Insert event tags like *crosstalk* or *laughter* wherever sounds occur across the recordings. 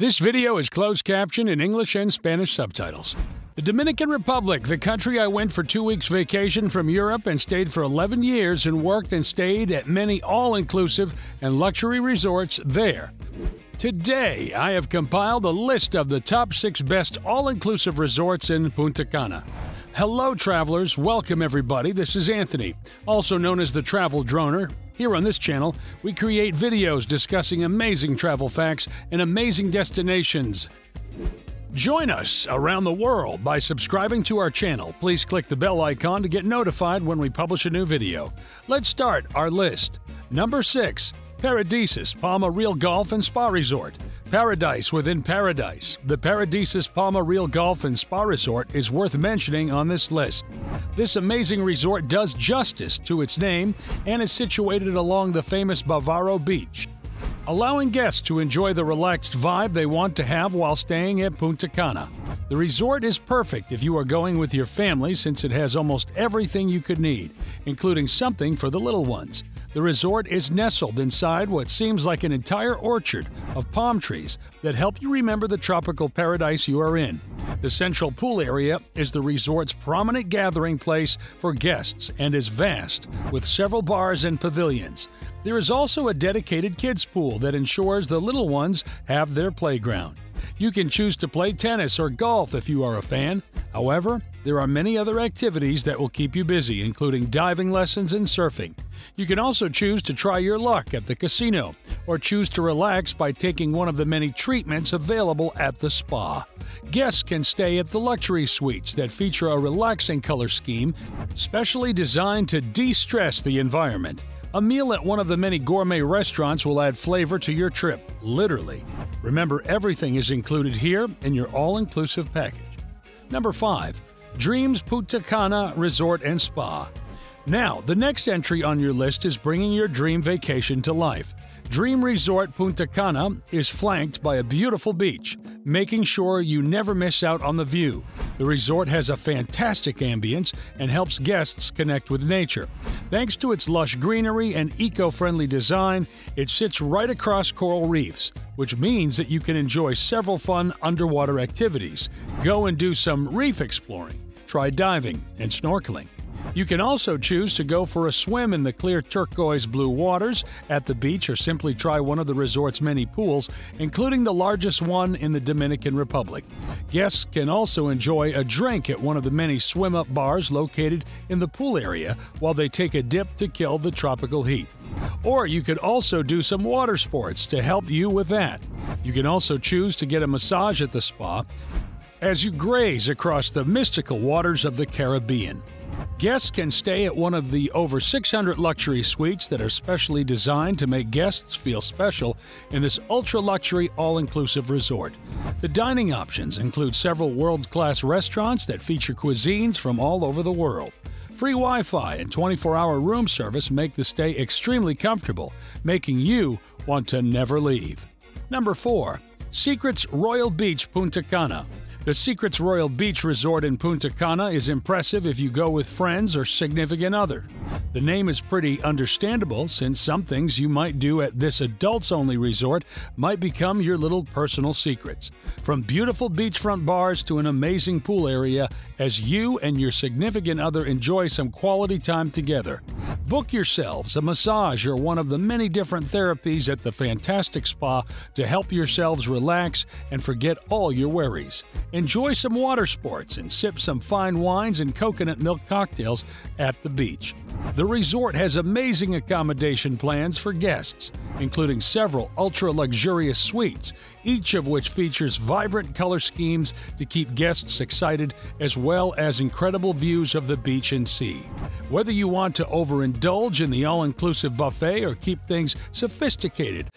This video is closed captioned in English and Spanish subtitles. The Dominican Republic, the country I went for two weeks vacation from Europe and stayed for 11 years and worked and stayed at many all inclusive and luxury resorts there. Today, I have compiled a list of the top six best all inclusive resorts in Punta Cana. Hello, travelers. Welcome, everybody. This is Anthony, also known as the Travel Droner. Here on this channel, we create videos discussing amazing travel facts and amazing destinations. Join us around the world by subscribing to our channel. Please click the bell icon to get notified when we publish a new video. Let's start our list. Number 6. Paradisus Palma Real Golf and Spa Resort. Paradise within paradise. The Paradisus Palma Real Golf and Spa Resort is worth mentioning on this list. This amazing resort does justice to its name and is situated along the famous Bavaro Beach, allowing guests to enjoy the relaxed vibe they want to have while staying at Punta Cana. The resort is perfect if you are going with your family since it has almost everything you could need, including something for the little ones. The resort is nestled inside what seems like an entire orchard of palm trees that help you remember the tropical paradise you are in. The central pool area is the resort's prominent gathering place for guests and is vast, with several bars and pavilions. There is also a dedicated kids' pool that ensures the little ones have their playground. You can choose to play tennis or golf if you are a fan. However, there are many other activities that will keep you busy, including diving lessons and surfing. You can also choose to try your luck at the casino, or choose to relax by taking one of the many treatments available at the spa. Guests can stay at the luxury suites that feature a relaxing color scheme, specially designed to de stress the environment. A meal at one of the many gourmet restaurants will add flavor to your trip, literally. Remember, everything is included here in your all inclusive package. Number 5. Dreams Punta Cana Resort and Spa. Now, the next entry on your list is bringing your dream vacation to life. Dream Resort Punta Cana is flanked by a beautiful beach, making sure you never miss out on the view. The resort has a fantastic ambience and helps guests connect with nature. Thanks to its lush greenery and eco friendly design, it sits right across coral reefs, which means that you can enjoy several fun underwater activities. Go and do some reef exploring, try diving and snorkeling. You can also choose to go for a swim in the clear turquoise blue waters at the beach or simply try one of the resort's many pools, including the largest one in the Dominican Republic. Guests can also enjoy a drink at one of the many swim up bars located in the pool area while they take a dip to kill the tropical heat. Or you could also do some water sports to help you with that. You can also choose to get a massage at the spa as you graze across the mystical waters of the Caribbean. Guests can stay at one of the over 600 luxury suites that are specially designed to make guests feel special in this ultra luxury all inclusive resort. The dining options include several world class restaurants that feature cuisines from all over the world. Free Wi Fi and 24 hour room service make the stay extremely comfortable, making you want to never leave. Number 4. Secrets Royal Beach Punta Cana. The Secrets Royal Beach Resort in Punta Cana is impressive if you go with friends or significant other. The name is pretty understandable since some things you might do at this adults only resort might become your little personal secrets. From beautiful beachfront bars to an amazing pool area, as you and your significant other enjoy some quality time together. Book yourselves a massage or one of the many different therapies at the fantastic spa to help yourselves relax and forget all your worries. Enjoy some water sports and sip some fine wines and coconut milk cocktails at the beach. The resort has amazing accommodation plans for guests, including several ultra luxurious suites, each of which features vibrant color schemes to keep guests excited, as well as incredible views of the beach and sea. Whether you want to overindulge in the all inclusive buffet or keep things sophisticated,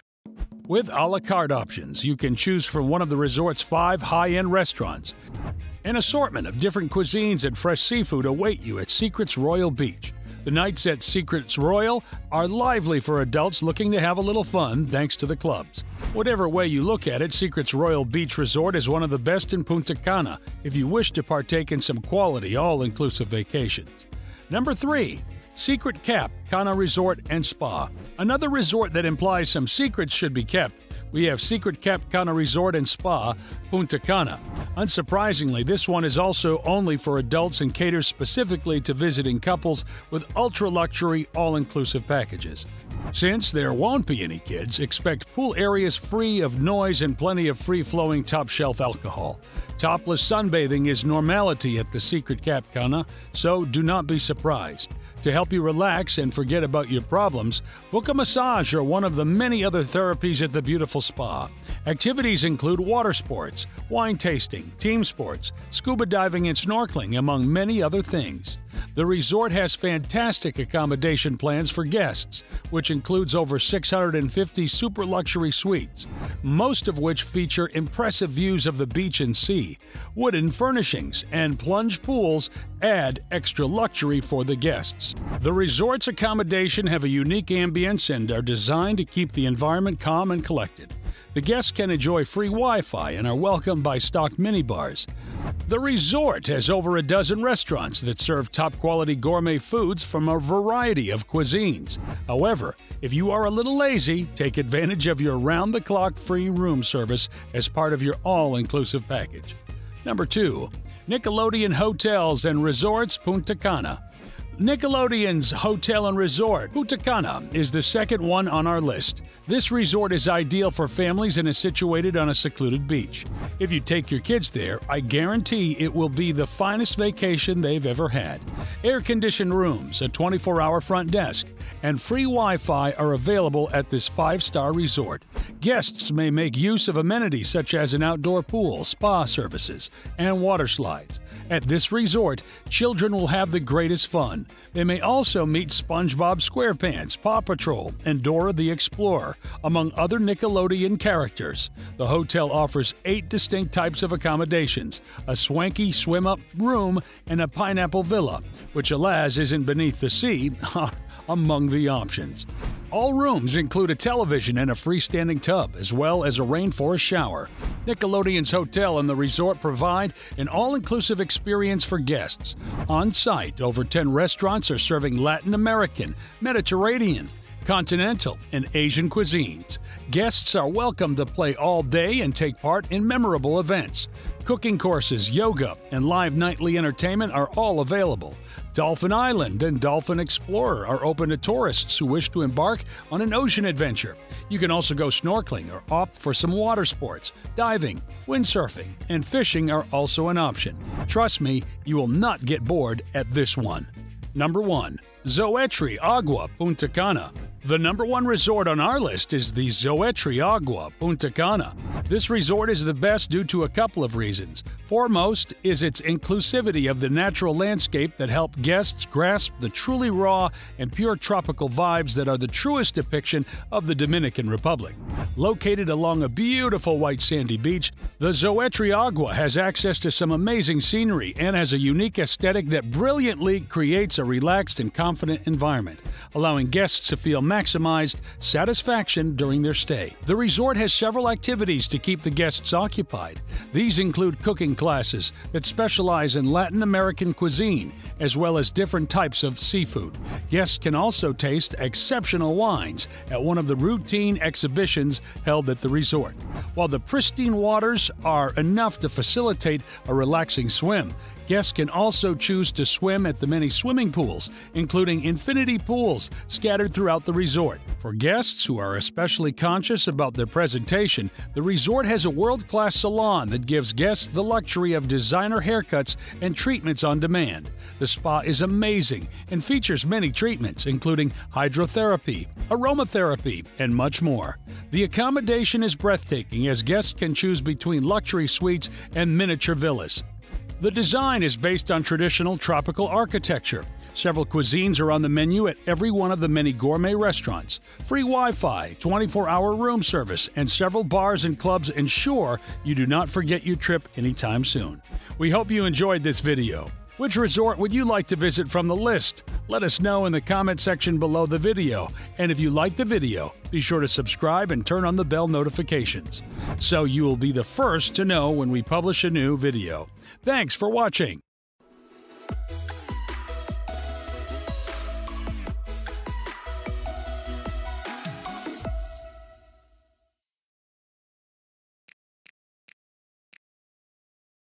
with a la carte options, you can choose from one of the resort's five high end restaurants. An assortment of different cuisines and fresh seafood await you at Secrets Royal Beach. The nights at Secrets Royal are lively for adults looking to have a little fun thanks to the clubs. Whatever way you look at it, Secrets Royal Beach Resort is one of the best in Punta Cana if you wish to partake in some quality all inclusive vacations. Number 3. Secret Cap, Cana Resort and Spa. Another resort that implies some secrets should be kept we have Secret Cap Cana Resort and Spa, Punta Cana. Unsurprisingly, this one is also only for adults and caters specifically to visiting couples with ultra luxury, all inclusive packages. Since there won't be any kids, expect pool areas free of noise and plenty of free flowing top shelf alcohol. Topless sunbathing is normality at the Secret Cap Cana, so do not be surprised. To help you relax and forget about your problems, book a massage or one of the many other therapies at the beautiful spa. Activities include water sports, wine tasting, team sports, scuba diving, and snorkeling, among many other things. The resort has fantastic accommodation plans for guests, which includes over 650 super luxury suites, most of which feature impressive views of the beach and sea. Wooden furnishings and plunge pools add extra luxury for the guests. The resort's accommodation have a unique ambience and are designed to keep the environment calm and collected. The guests can enjoy free Wi Fi and are welcomed by stocked minibars. The resort has over a dozen restaurants that serve top quality gourmet foods from a variety of cuisines. However, if you are a little lazy, take advantage of your round the clock free room service as part of your all inclusive package. Number 2. Nickelodeon Hotels and Resorts Punta Cana. Nickelodeon's Hotel and Resort, Punta is the second one on our list. This resort is ideal for families and is situated on a secluded beach. If you take your kids there, I guarantee it will be the finest vacation they've ever had. Air conditioned rooms, a 24 hour front desk, and free Wi Fi are available at this five star resort. Guests may make use of amenities such as an outdoor pool, spa services, and water slides. At this resort, children will have the greatest fun. They may also meet SpongeBob SquarePants, Paw Patrol, and Dora the Explorer, among other Nickelodeon characters. The hotel offers eight distinct types of accommodations a swanky swim up room and a pineapple villa, which, alas, isn't beneath the sea, *laughs* among the options. All rooms include a television and a freestanding tub, as well as a rainforest shower. Nickelodeon's hotel and the resort provide an all inclusive experience for guests. On site, over 10 restaurants are serving Latin American, Mediterranean, continental, and Asian cuisines. Guests are welcome to play all day and take part in memorable events. Cooking courses, yoga, and live nightly entertainment are all available. Dolphin Island and Dolphin Explorer are open to tourists who wish to embark on an ocean adventure. You can also go snorkeling or opt for some water sports. Diving, windsurfing, and fishing are also an option. Trust me, you will not get bored at this one. Number 1. Zoëtry Agua Punta Cana. The number one resort on our list is the Zoëtry Agua Punta Cana. This resort is the best due to a couple of reasons. Foremost is its inclusivity of the natural landscape that help guests grasp the truly raw and pure tropical vibes that are the truest depiction of the Dominican Republic. Located along a beautiful white sandy beach, the Zoëtry Agua has access to some amazing scenery and has a unique aesthetic that brilliantly creates a relaxed and confident environment, allowing guests to feel maximized satisfaction during their stay. The resort has several activities to keep the guests occupied. These include cooking classes that specialize in Latin American cuisine, as well as different types of seafood. Guests can also taste exceptional wines at one of the routine exhibitions held at the resort. While the pristine waters are enough to facilitate a relaxing swim, Guests can also choose to swim at the many swimming pools, including infinity pools scattered throughout the resort. For guests who are especially conscious about their presentation, the resort has a world class salon that gives guests the luxury of designer haircuts and treatments on demand. The spa is amazing and features many treatments, including hydrotherapy, aromatherapy, and much more. The accommodation is breathtaking as guests can choose between luxury suites and miniature villas. The design is based on traditional tropical architecture. Several cuisines are on the menu at every one of the many gourmet restaurants. Free Wi Fi, 24 hour room service, and several bars and clubs ensure you do not forget your trip anytime soon. We hope you enjoyed this video. Which resort would you like to visit from the list? Let us know in the comment section below the video. And if you like the video, be sure to subscribe and turn on the bell notifications so you will be the first to know when we publish a new video. Thanks for watching.